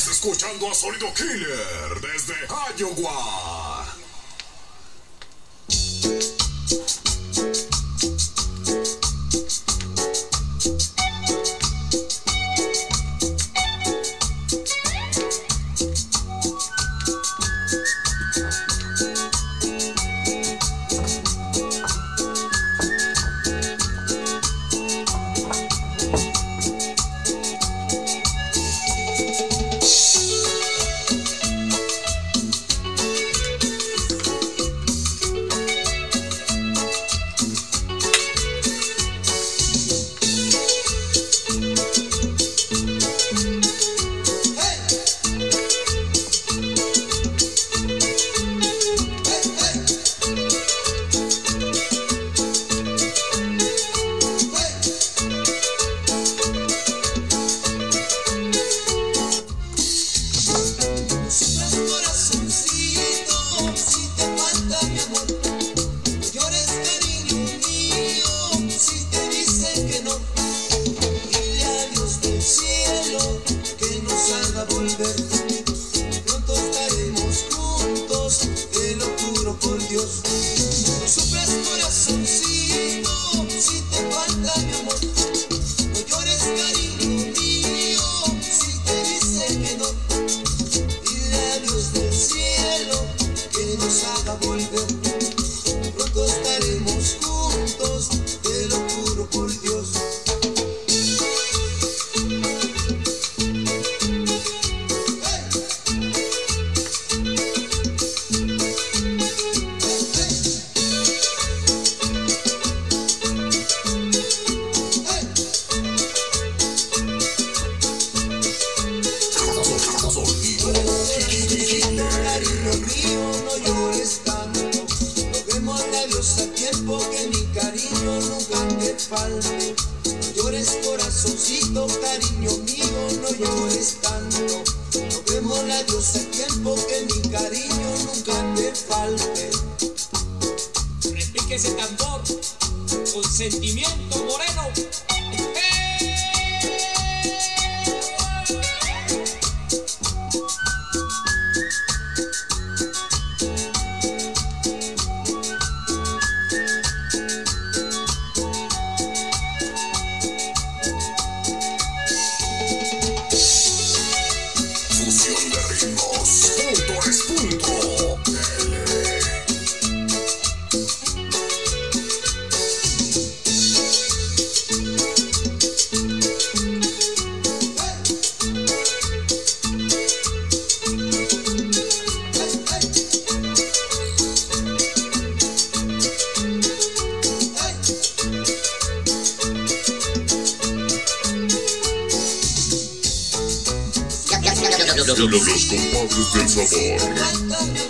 Estás escuchando a Sonido Killer desde Iowa. Cariño mío, no llores tanto. No vemos la vista tiempo que mi cariño nunca te falte. Llores, corazoncito, cariño mío, no llores tanto. No vemos la vista tiempo que mi cariño nunca te falte. Repite ese tambor con sentimiento Moreno. Asociación de Punto es punto. los, los compadres del sabor.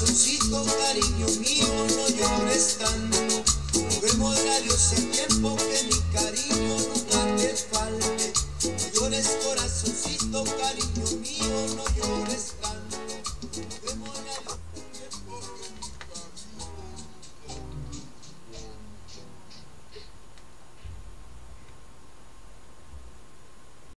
corazoncito, cariño mío, no llores tanto. Juguemos la diosa tiempo que mi cariño no